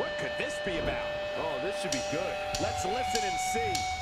What could this be about? Oh, this should be good. Let's listen and see.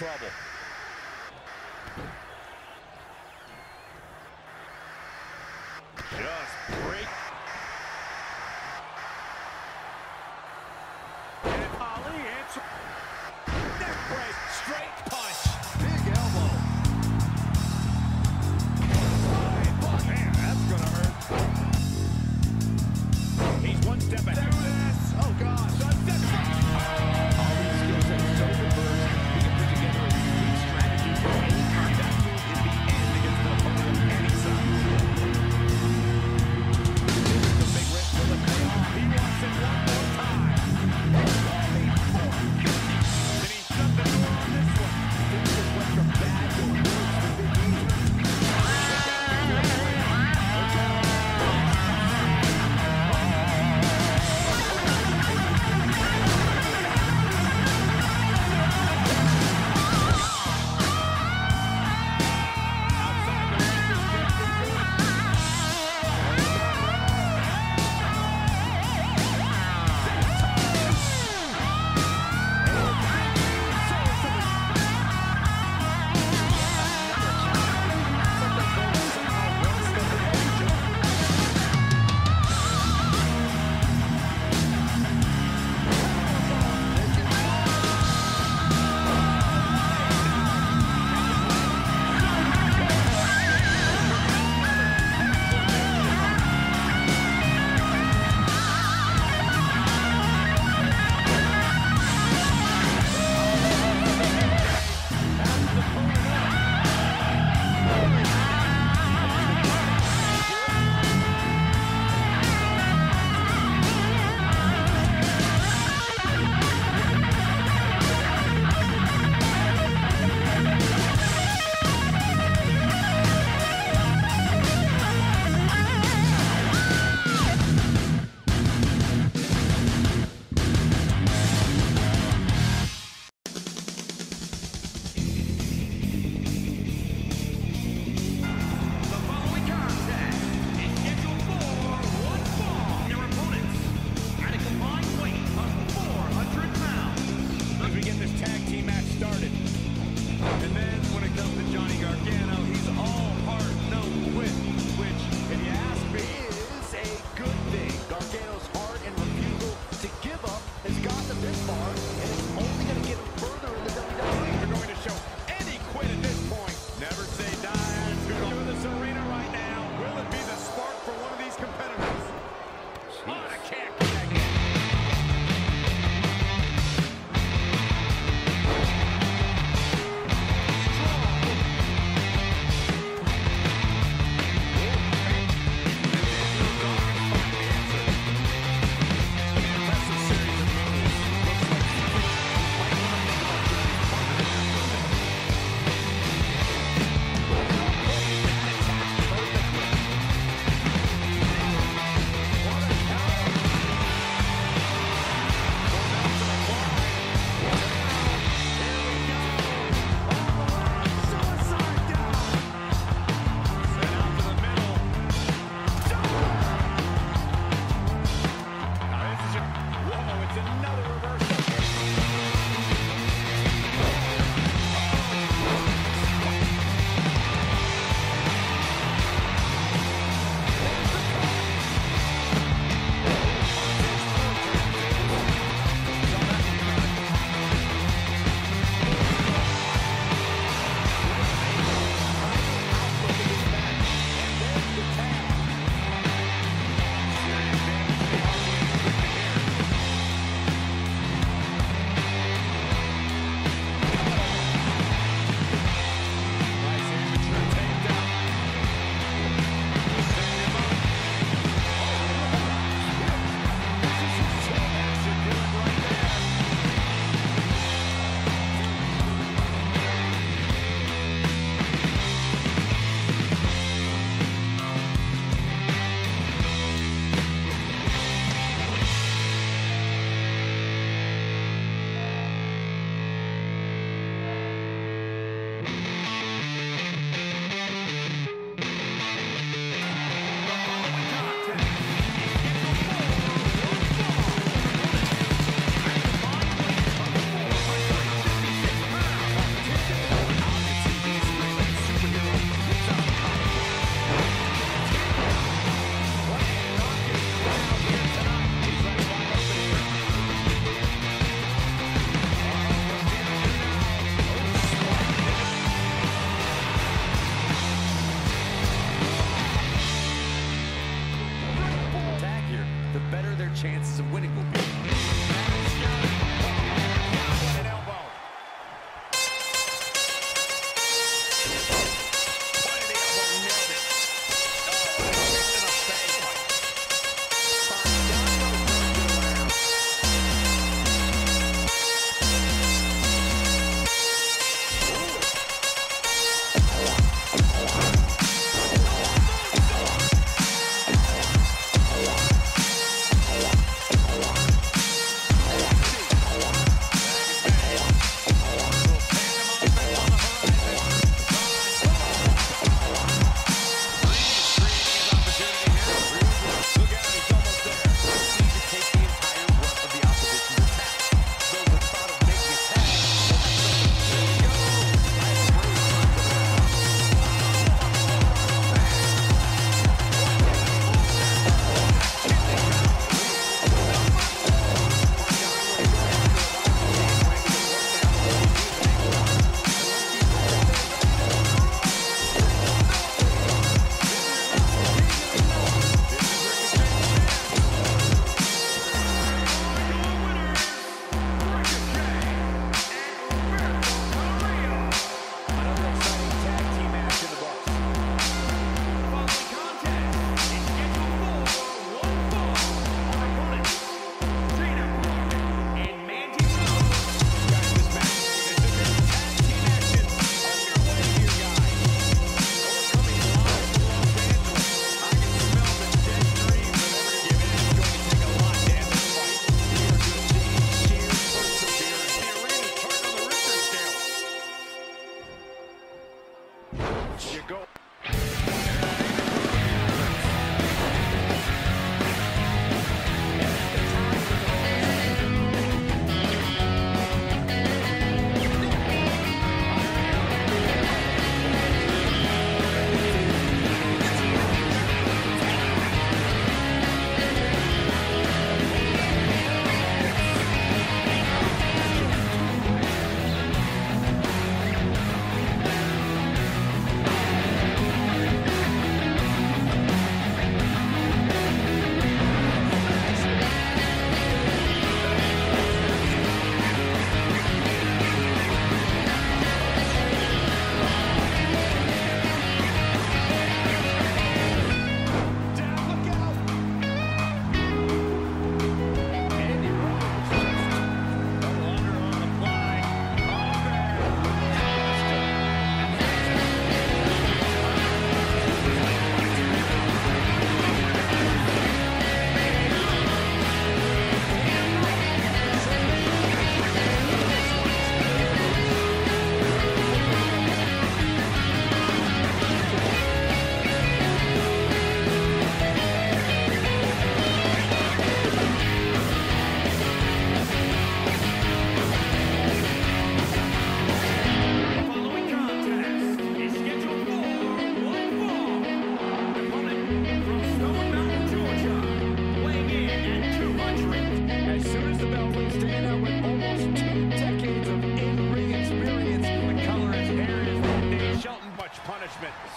trouble. chances of winning will be.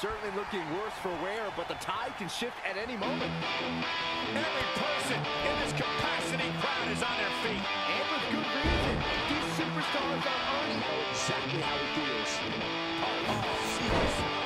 Certainly looking worse for wear, but the tide can shift at any moment. Every person in this capacity crowd is on their feet. And with good reason. These superstars are earning exactly how it feels. Oh, jeez.